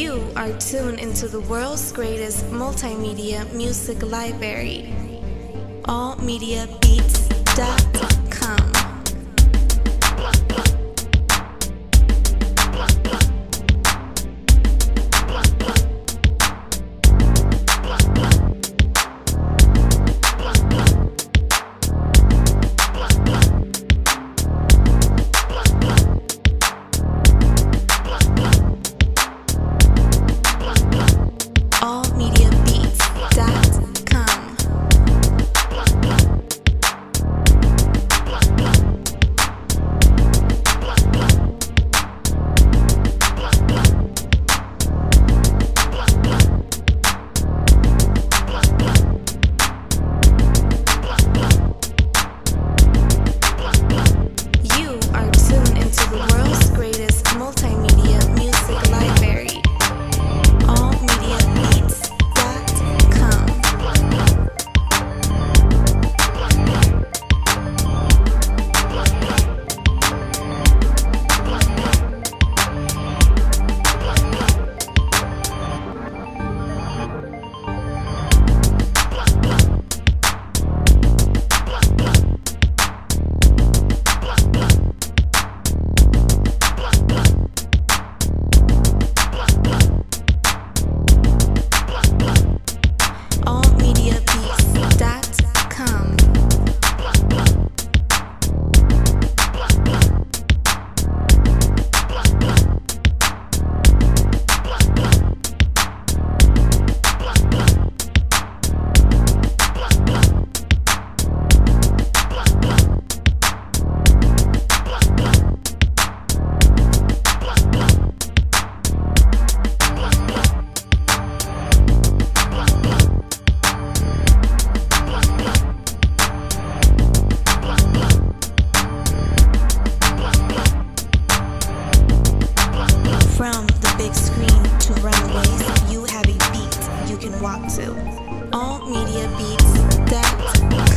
You are tuned into the world's greatest multimedia music library. Allmediabeats.com. From the big screen to runways, you have a beat you can walk to. All media beats that